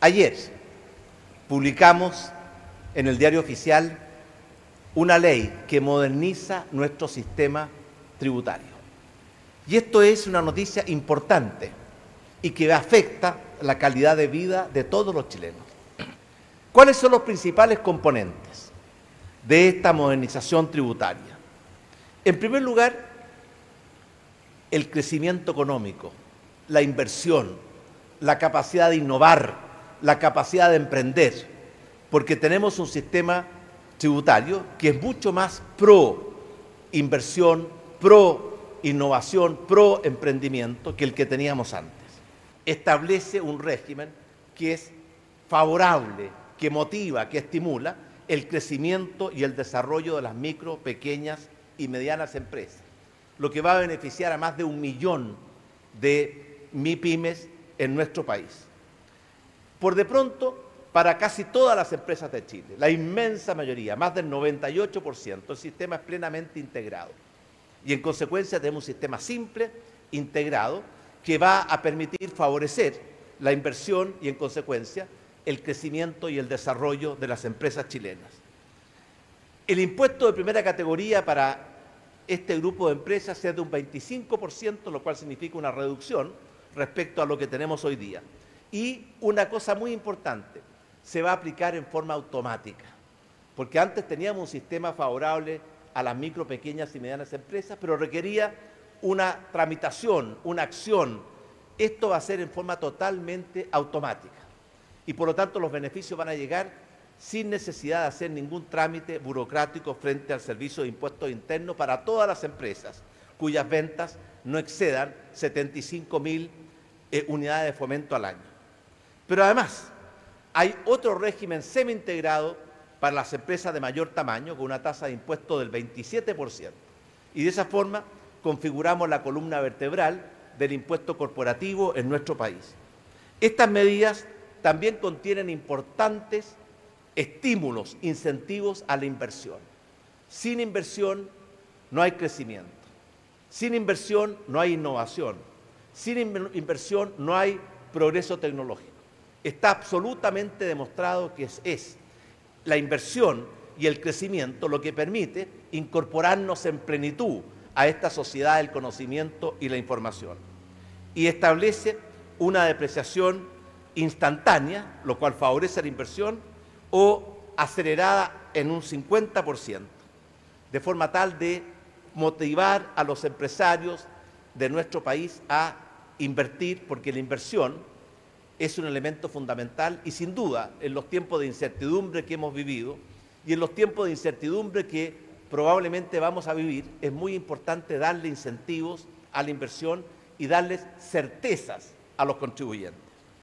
Ayer publicamos en el diario oficial una ley que moderniza nuestro sistema tributario. Y esto es una noticia importante y que afecta la calidad de vida de todos los chilenos. ¿Cuáles son los principales componentes de esta modernización tributaria? En primer lugar, el crecimiento económico, la inversión, la capacidad de innovar, la capacidad de emprender, porque tenemos un sistema tributario que es mucho más pro inversión, pro innovación, pro emprendimiento que el que teníamos antes. Establece un régimen que es favorable, que motiva, que estimula el crecimiento y el desarrollo de las micro, pequeñas y medianas empresas, lo que va a beneficiar a más de un millón de MIPIMES en nuestro país. Por de pronto, para casi todas las empresas de Chile, la inmensa mayoría, más del 98%, el sistema es plenamente integrado. Y en consecuencia tenemos un sistema simple, integrado, que va a permitir favorecer la inversión y en consecuencia el crecimiento y el desarrollo de las empresas chilenas. El impuesto de primera categoría para este grupo de empresas es de un 25%, lo cual significa una reducción respecto a lo que tenemos hoy día. Y una cosa muy importante, se va a aplicar en forma automática, porque antes teníamos un sistema favorable a las micro, pequeñas y medianas empresas, pero requería una tramitación, una acción. Esto va a ser en forma totalmente automática y por lo tanto los beneficios van a llegar sin necesidad de hacer ningún trámite burocrático frente al servicio de impuestos internos para todas las empresas cuyas ventas no excedan 75 mil eh, unidades de fomento al año. Pero además, hay otro régimen semi-integrado para las empresas de mayor tamaño, con una tasa de impuesto del 27%. Y de esa forma configuramos la columna vertebral del impuesto corporativo en nuestro país. Estas medidas también contienen importantes estímulos, incentivos a la inversión. Sin inversión no hay crecimiento. Sin inversión no hay innovación. Sin inversión no hay progreso tecnológico. Está absolutamente demostrado que es, la inversión y el crecimiento lo que permite incorporarnos en plenitud a esta sociedad del conocimiento y la información. Y establece una depreciación instantánea, lo cual favorece la inversión, o acelerada en un 50%, de forma tal de motivar a los empresarios de nuestro país a invertir, porque la inversión es un elemento fundamental y sin duda en los tiempos de incertidumbre que hemos vivido y en los tiempos de incertidumbre que probablemente vamos a vivir, es muy importante darle incentivos a la inversión y darles certezas a los contribuyentes.